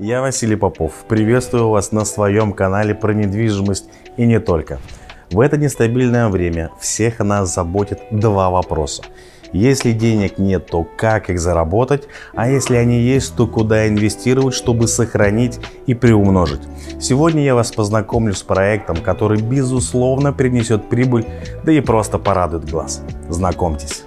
Я Василий Попов. Приветствую вас на своем канале про недвижимость и не только. В это нестабильное время всех нас заботит два вопроса. Если денег нет, то как их заработать, а если они есть, то куда инвестировать, чтобы сохранить и приумножить. Сегодня я вас познакомлю с проектом, который безусловно принесет прибыль, да и просто порадует глаз. Знакомьтесь.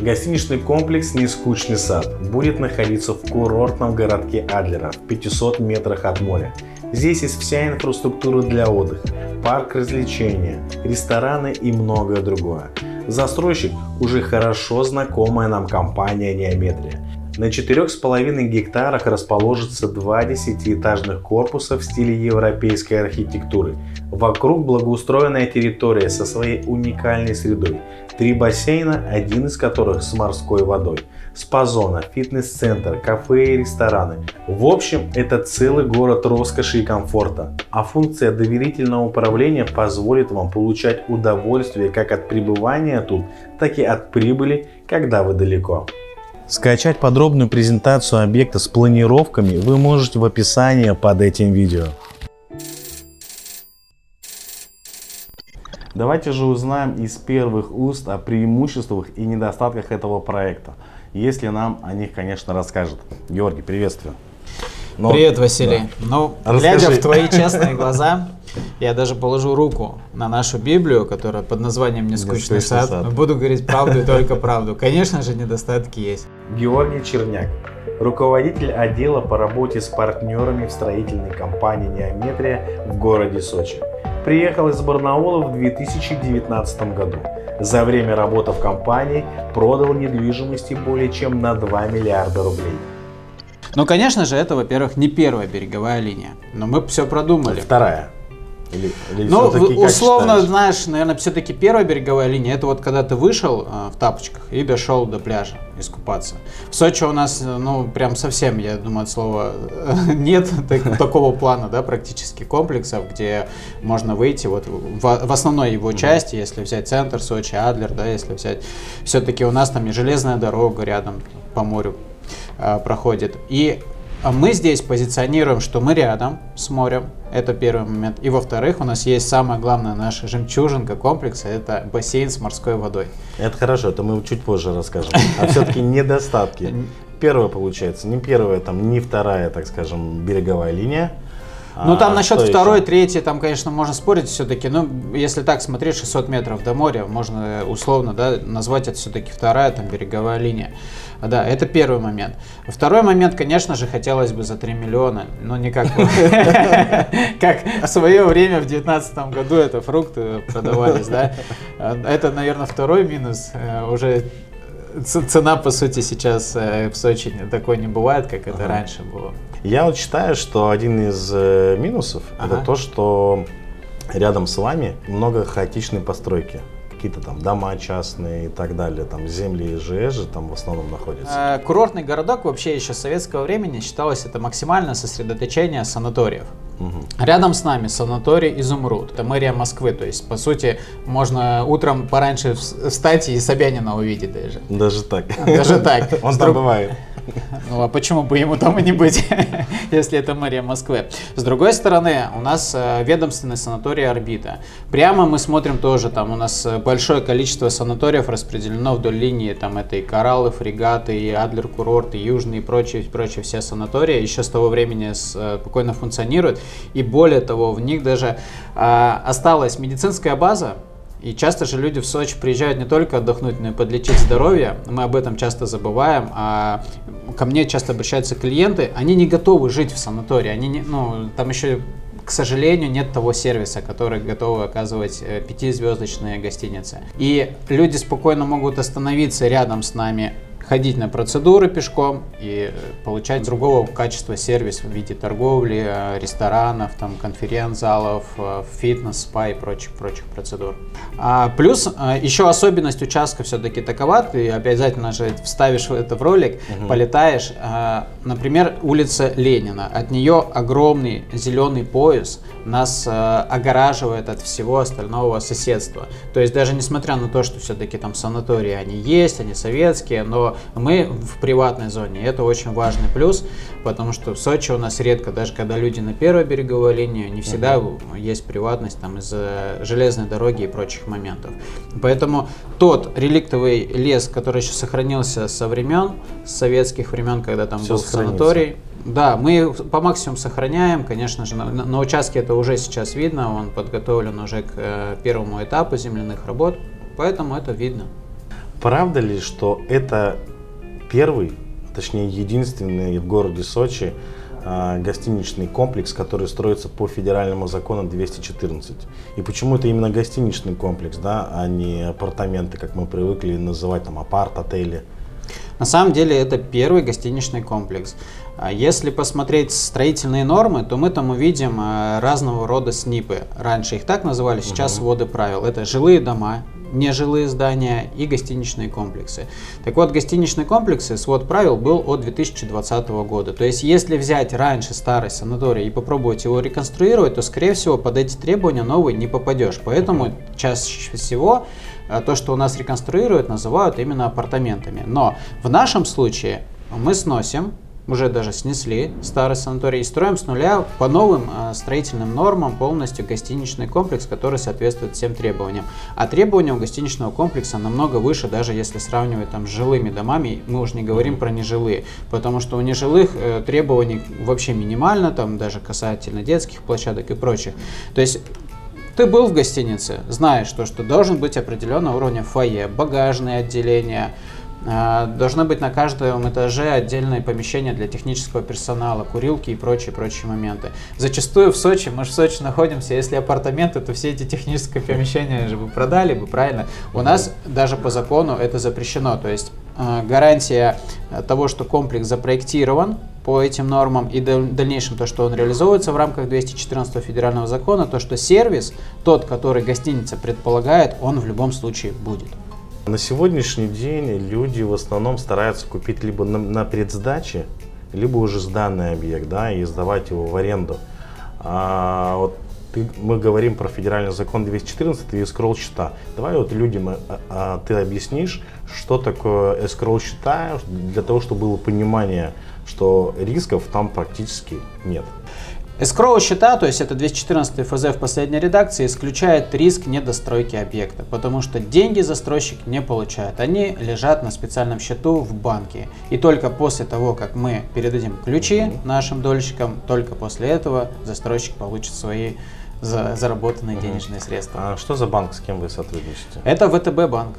Гостиничный комплекс «Нескучный сад» будет находиться в курортном городке Адлера в 500 метрах от моря. Здесь есть вся инфраструктура для отдыха, парк развлечения, рестораны и многое другое. Застройщик уже хорошо знакомая нам компания «Неометрия». На 4,5 гектарах расположится два десятиэтажных корпуса в стиле европейской архитектуры. Вокруг благоустроенная территория со своей уникальной средой. Три бассейна, один из которых с морской водой. Спа-зона, фитнес-центр, кафе и рестораны. В общем, это целый город роскоши и комфорта. А функция доверительного управления позволит вам получать удовольствие как от пребывания тут, так и от прибыли, когда вы далеко. Скачать подробную презентацию объекта с планировками вы можете в описании под этим видео. Давайте же узнаем из первых уст о преимуществах и недостатках этого проекта, если нам о них, конечно, расскажет. Георгий, приветствую. Но, Привет, Василий. Да. Ну, Расскажи. глядя в твои честные глаза, я даже положу руку на нашу Библию, которая под названием «Нескучный сад». сад. Буду говорить правду и только правду. Конечно же, недостатки есть. Георгий Черняк, руководитель отдела по работе с партнерами в строительной компании «Неометрия» в городе Сочи. Приехал из Барнаула в 2019 году. За время работы в компании продал недвижимости более чем на 2 миллиарда рублей. Ну, конечно же, это, во-первых, не первая береговая линия, но мы все продумали. Вторая. Или, или ну, условно, знаешь, наверное, все-таки первая береговая линия, это вот когда ты вышел э, в тапочках и дошел до пляжа искупаться. В Сочи у нас, ну, прям совсем, я думаю, от слова нет так, такого плана, да, практически комплексов, где можно выйти вот в, в основной его части, если взять центр Сочи, Адлер, да, если взять, все-таки у нас там и железная дорога рядом по морю э, проходит. И мы здесь позиционируем, что мы рядом с морем, это первый момент. И во-вторых, у нас есть самая главная наша жемчужинка комплекса, это бассейн с морской водой. Это хорошо, это мы чуть позже расскажем. А все-таки недостатки. Первое получается, не первая, там, не вторая, так скажем, береговая линия. Ну, там а насчет второй, еще? третьей, там, конечно, можно спорить все-таки. Но если так смотреть, 600 метров до моря, можно условно да, назвать это все-таки вторая там береговая линия. Да, это первый момент. Второй момент, конечно же, хотелось бы за 3 миллиона, но не как как в свое время в 2019 году это фрукты продавались, да. Это, наверное, второй минус. Э, уже цена, по сути, сейчас э, в Сочи такой не бывает, как это раньше было. Я вот считаю, что один из э, минусов ага. это то, что рядом с вами много хаотичной постройки какие-то там дома частные и так далее, там земли ЖЭЖ же там в основном находятся. Э, курортный городок вообще еще с советского времени считалось это максимальное сосредоточение санаториев. Угу. Рядом с нами санаторий Изумруд, это мэрия Москвы, то есть по сути можно утром пораньше встать и Собянина увидеть даже. Даже так. Даже так. Он там бывает. Ну а почему бы ему и не быть, если это мэрия Москвы? С другой стороны, у нас э, ведомственный санаторий «Орбита». Прямо мы смотрим тоже, там у нас э, большое количество санаториев распределено вдоль линии, там это и Кораллы, Фрегаты, и Адлер Курорт, и Южный, и прочие, прочие все санатории еще с того времени э, спокойно функционируют. И более того, в них даже осталась медицинская база, и часто же люди в Сочи приезжают не только отдохнуть, но и подлечить здоровье. Мы об этом часто забываем. А ко мне часто обращаются клиенты, они не готовы жить в санатории. Они не, ну, там еще к сожалению, нет того сервиса, который готовы оказывать э, пятизвездочные гостиницы. И люди спокойно могут остановиться рядом с нами, ходить на процедуры пешком и получать другого качества сервис в виде торговли, э, ресторанов, там, конференц-залов, э, фитнес, спа и прочих, прочих процедур. А, плюс э, еще особенность участка все-таки такова, ты обязательно же вставишь это в ролик, угу. полетаешь, например, улица Ленина, от нее огромный зеленый пояс нас огораживает от всего остального соседства. То есть даже несмотря на то, что все-таки там санатории они есть, они советские, но что мы в приватной зоне. И это очень важный плюс, потому что в Сочи у нас редко, даже когда люди на первой береговой линии, не всегда uh-huh. есть приватность там из-за железной дороги и прочих моментов. Поэтому тот реликтовый лес, который еще сохранился со времен, с советских времен, когда там Все был санаторий, да, мы по максимуму сохраняем, конечно же, на, на участке это уже сейчас видно, он подготовлен уже к э, первому этапу земляных работ, поэтому это видно. Правда ли, что это первый, точнее единственный в городе Сочи э, гостиничный комплекс, который строится по федеральному закону 214? И почему это именно гостиничный комплекс, да, а не апартаменты, как мы привыкли называть там апарт-отели? На самом деле это первый гостиничный комплекс. А если посмотреть строительные нормы, то мы там увидим э, разного рода СНИПы. Раньше их так называли, сейчас угу. своды правил. Это жилые дома, нежилые здания и гостиничные комплексы. Так вот, гостиничные комплексы, свод правил был от 2020 года. То есть, если взять раньше старый санаторий и попробовать его реконструировать, то, скорее всего, под эти требования новый не попадешь. Поэтому чаще всего э, то, что у нас реконструируют, называют именно апартаментами. Но в нашем случае мы сносим уже даже снесли старый санаторий и строим с нуля по новым э, строительным нормам полностью гостиничный комплекс, который соответствует всем требованиям. А требования у гостиничного комплекса намного выше, даже если сравнивать там с жилыми домами, мы уже не говорим про нежилые, потому что у нежилых э, требований вообще минимально, там даже касательно детских площадок и прочих. То есть ты был в гостинице, знаешь, то, что должен быть определенного уровня фойе, багажное отделение, а, должны быть на каждом этаже отдельные помещения для технического персонала, курилки и прочие-прочие моменты. Зачастую в Сочи, мы же в Сочи находимся, если апартаменты, то все эти технические помещения же вы продали бы, правильно? У нас даже по закону это запрещено, то есть а, гарантия того, что комплекс запроектирован по этим нормам и в дальнейшем то, что он реализуется в рамках 214 федерального закона, то, что сервис, тот, который гостиница предполагает, он в любом случае будет. На сегодняшний день люди в основном стараются купить либо на, на предсдаче, либо уже сданный объект, да, и сдавать его в аренду. А, вот ты, мы говорим про федеральный закон 214 и escrow счета. Давай вот людям а, а, ты объяснишь, что такое escrow счета, для того, чтобы было понимание, что рисков там практически нет. Эскроу счета, то есть это 214 ФЗ в последней редакции, исключает риск недостройки объекта, потому что деньги застройщик не получает. Они лежат на специальном счету в банке. И только после того, как мы передадим ключи нашим дольщикам, только после этого застройщик получит свои за заработанные денежные средства. А что за банк, с кем вы сотрудничаете? Это ВТБ банк.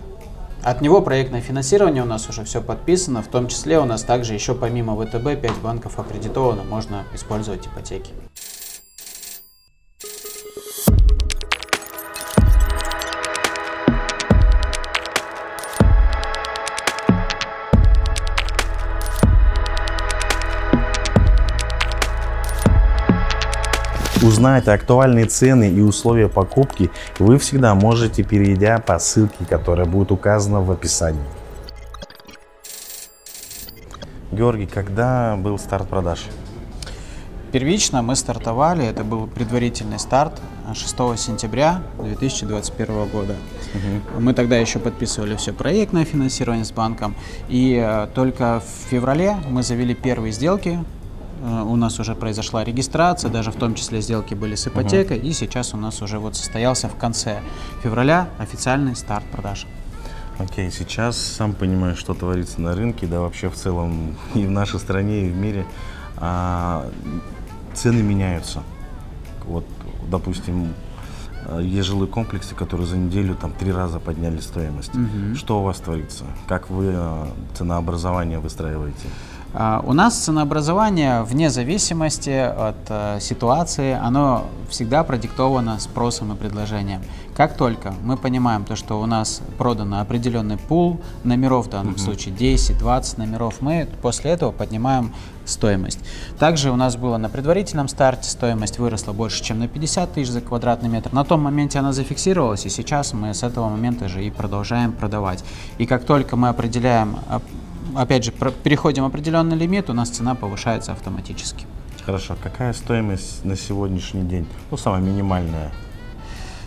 От него проектное финансирование у нас уже все подписано, в том числе у нас также еще помимо ВТБ 5 банков аккредитовано, можно использовать ипотеки. Узнать актуальные цены и условия покупки вы всегда можете, перейдя по ссылке, которая будет указана в описании. Георгий, когда был старт продаж? Первично мы стартовали, это был предварительный старт 6 сентября 2021 года. Угу. Мы тогда еще подписывали все проектное финансирование с банком, и э, только в феврале мы завели первые сделки у нас уже произошла регистрация, даже в том числе сделки были с ипотекой, угу. и сейчас у нас уже вот состоялся в конце февраля официальный старт продаж. Окей, okay, сейчас сам понимаешь, что творится на рынке, да вообще в целом и в нашей стране, и в мире. А, цены меняются. Вот, допустим, э, есть жилые комплексы, которые за неделю там три раза подняли стоимость. Угу. Что у вас творится? Как вы э, ценообразование выстраиваете? А, у нас ценообразование вне зависимости от э, ситуации, оно всегда продиктовано спросом и предложением. Как только мы понимаем то, что у нас продано определенный пул номеров, в данном uh-huh. случае 10-20 номеров, мы после этого поднимаем стоимость. Также у нас было на предварительном старте стоимость выросла больше, чем на 50 тысяч за квадратный метр. На том моменте она зафиксировалась, и сейчас мы с этого момента же и продолжаем продавать. И как только мы определяем опять же, переходим определенный лимит, у нас цена повышается автоматически. Хорошо. Какая стоимость на сегодняшний день? Ну, самая минимальная.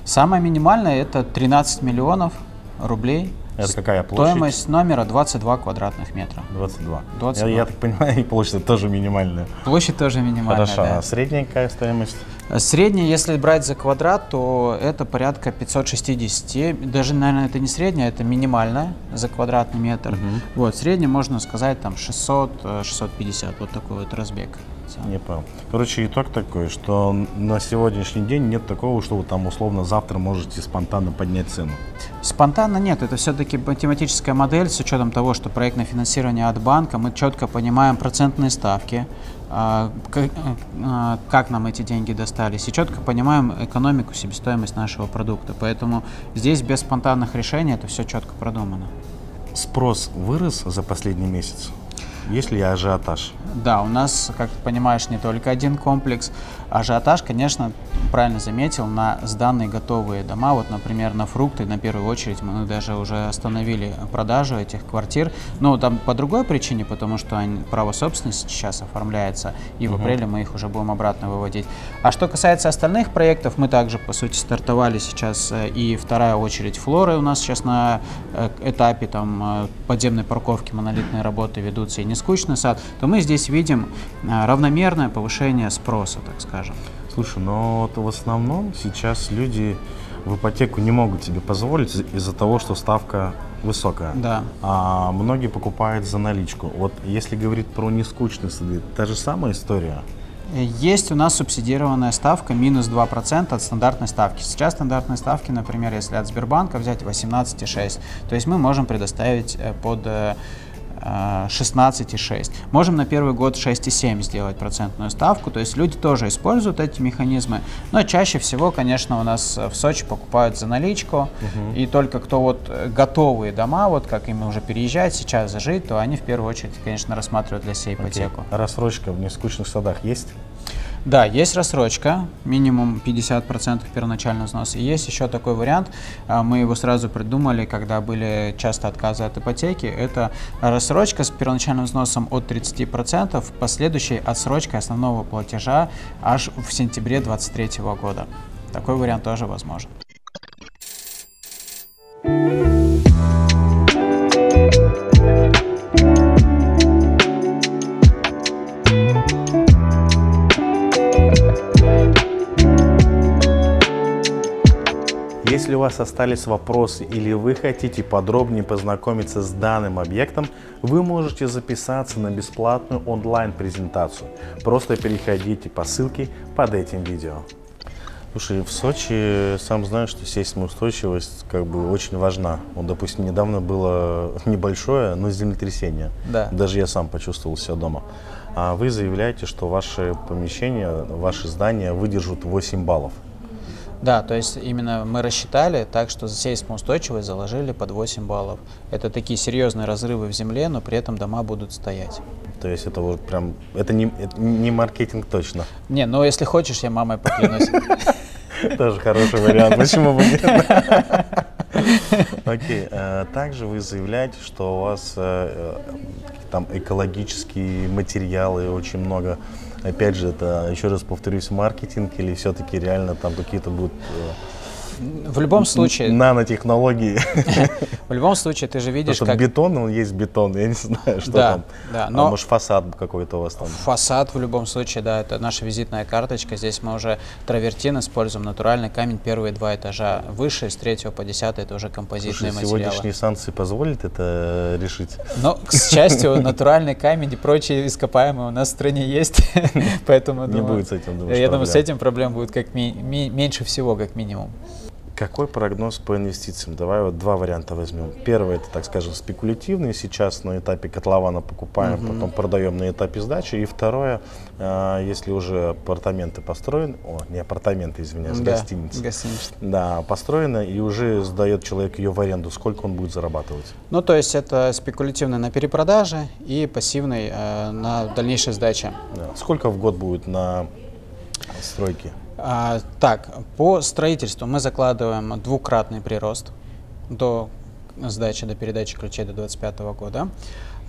Самая минимальная это 13 миллионов рублей Это какая площадь? Стоимость номера 22 квадратных метра. 22. 22. Я, я так понимаю, и площадь тоже минимальная. Площадь тоже минимальная. Хорошо. да. А средняя какая стоимость? Средняя, если брать за квадрат, то это порядка 560. Даже, наверное, это не средняя, это минимальная за квадратный метр. Мгм. Вот, средняя, можно сказать, там 600-650. Вот такой вот разбег. Не понял. Короче, итог такой, что на сегодняшний день нет такого, что вы там условно завтра можете спонтанно поднять цену. Спонтанно нет, это все-таки математическая модель с учетом того, что проектное финансирование от банка, мы четко понимаем процентные ставки, а, а, как нам эти деньги достались, и четко понимаем экономику, себестоимость нашего продукта. Поэтому здесь без спонтанных решений это все четко продумано. Спрос вырос за последний месяц? Есть ли ажиотаж? Да, у нас, как понимаешь, не только один комплекс. Ажиотаж, конечно, правильно заметил, на сданные готовые дома. Вот, например, на фрукты, на первую очередь, мы даже уже остановили продажу этих квартир. Но там по другой причине, потому что они, право собственности сейчас оформляется, и в апреле мы их уже будем обратно выводить. А что касается остальных проектов, мы также, по сути, стартовали сейчас э, и вторая очередь Флоры у нас сейчас на э, этапе там э, подземной парковки монолитные работы ведутся, и не скучный сад, то мы здесь видим равномерное повышение спроса, так скажем. Слушай, но вот в основном сейчас люди в ипотеку не могут себе позволить из- из-за того, что ставка высокая. Да. А многие покупают за наличку. Вот если говорить про нескучные сады, та же самая история. Есть у нас субсидированная ставка минус 2% от стандартной ставки. Сейчас стандартные ставки, например, если от Сбербанка взять 18,6, то есть мы можем предоставить э, под э, 16,6. Можем на первый год 6,7 сделать процентную ставку, то есть люди тоже используют эти механизмы, но чаще всего, конечно, у нас э, в Сочи покупают за наличку, и только кто вот э, готовые дома, вот как им уже переезжать сейчас, зажить, то они в первую очередь, конечно, рассматривают для себя ипотеку. Рассрочка в нескучных садах есть? Да, есть рассрочка, минимум 50% первоначального взноса. И есть еще такой вариант, а, мы его сразу придумали, когда были часто отказы от ипотеки. Это рассрочка с первоначальным взносом от 30%, последующей отсрочкой основного платежа аж в сентябре 2023 года. Такой вариант тоже возможен. Вас остались вопросы или вы хотите подробнее познакомиться с данным объектом, вы можете записаться на бесплатную онлайн-презентацию. Просто переходите по ссылке под этим видео. Слушай, в Сочи сам знаешь, что сейсмоустойчивость как бы очень важна. Вот, допустим, недавно было небольшое, но землетрясение. Да. Даже я сам почувствовал себя дома. А вы заявляете, что ваши помещения, ваши здания выдержат 8 баллов. Да, то есть именно мы рассчитали так, что за сейсмоустойчивость заложили под 8 баллов. Это такие серьезные разрывы в земле, но при этом дома будут стоять. То есть это вот прям, это не, это не маркетинг точно. Не, ну если хочешь, я мамой поклянусь. Тоже хороший вариант, почему бы нет? Окей, э, также вы заявляете, что у вас э, э, там экологические материалы очень много. Опять же, это, еще раз повторюсь, маркетинг или все-таки реально там какие-то будут В любом э, случае, нанотехнологии? в любом случае, ты же видишь, как бетон, он есть бетон, я не знаю, что там. да, А но- может фасад какой-то у вас там. фасад в любом случае, да, это наша визитная карточка. Здесь мы уже травертин используем, натуральный камень, первые два этажа выше, с третьего по десятый это уже композитные материалы. сегодняшние санкции позволят это решить? Но, к счастью, натуральный камень и прочие ископаемые у нас в стране есть, поэтому Не будет с этим, Я думаю, с этим проблем будет как меньше всего, как минимум. Какой прогноз по инвестициям? Давай вот два варианта возьмем. Первый это, так скажем, спекулятивный. Сейчас на этапе котлована покупаем, потом продаем на этапе сдачи. И второе, э, если уже апартаменты построены, о, не апартаменты, извиняюсь, Да, гостиница. гостиничный. Да, построена и уже сдает человек ее в аренду. Сколько он будет зарабатывать? Ну, то есть это спекулятивный на перепродаже и пассивный э, на дальнейшей сдаче. Да. Сколько в год будет на стройке? А, так, по строительству мы закладываем двукратный прирост до сдачи, до передачи ключей до 2025 года.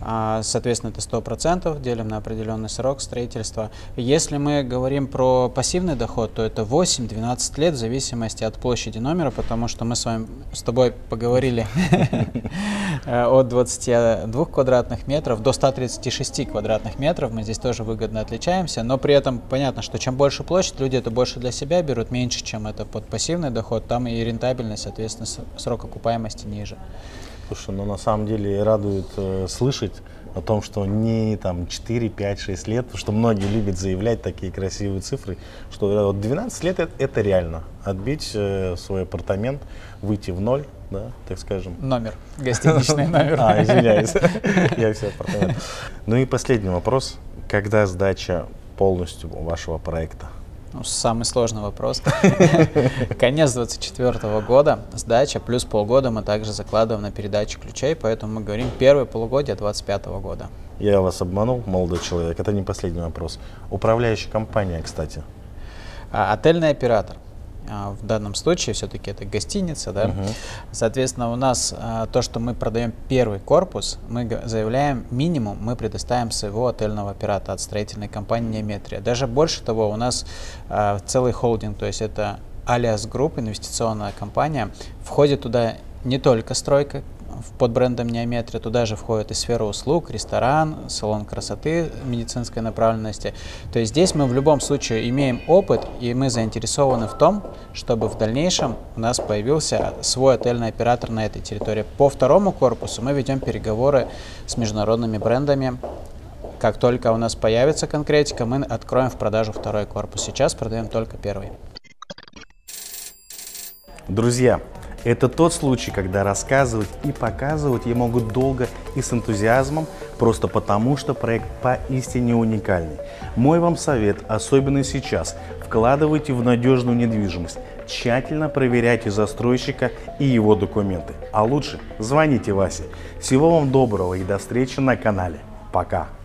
А, соответственно, это 100%, делим на определенный срок строительства. Если мы говорим про пассивный доход, то это 8-12 лет в зависимости от площади номера, потому что мы с вами с тобой поговорили от 22 квадратных метров до 136 квадратных метров. Мы здесь тоже выгодно отличаемся, но при этом понятно, что чем больше площадь, люди это больше для себя берут, меньше, чем это под пассивный доход, там и рентабельность, соответственно, срок окупаемости ниже. Слушай, ну на самом деле радует э, слышать о том, что не там 4, 5, 6 лет, что многие любят заявлять такие красивые цифры, что вот 12 лет это, это реально. Отбить э, свой апартамент, выйти в ноль, да, так скажем. Номер, гостиничный номер. А, извиняюсь, я все апартамент. Ну и последний вопрос. Когда сдача полностью вашего проекта? Ну, самый сложный вопрос. Конец 2024 года, сдача, плюс полгода мы также закладываем на передачу ключей, поэтому мы говорим первое полугодие 2025 года. Я вас обманул, молодой человек, это не последний вопрос. Управляющая компания, кстати. А, отельный оператор. А, в данном случае все-таки это гостиница, да. Угу. Соответственно, у нас а, то, что мы продаем первый корпус, мы заявляем минимум, мы предоставим своего отельного оператора от строительной компании Неометрия. Даже больше того, у нас а, целый холдинг, то есть это Алиас Групп, инвестиционная компания, входит туда не только стройка, под брендом Неометрия. Туда же входит и сфера услуг, ресторан, салон красоты медицинской направленности. То есть здесь мы в любом случае имеем опыт, и мы заинтересованы в том, чтобы в дальнейшем у нас появился свой отельный оператор на этой территории. По второму корпусу мы ведем переговоры с международными брендами, как только у нас появится конкретика, мы откроем в продажу второй корпус. Сейчас продаем только первый. Друзья, это тот случай, когда рассказывать и показывать я могу долго и с энтузиазмом, просто потому, что проект поистине уникальный. Мой вам совет, особенно сейчас, вкладывайте в надежную недвижимость, тщательно проверяйте застройщика и его документы. А лучше звоните Васе. Всего вам доброго и до встречи на канале. Пока.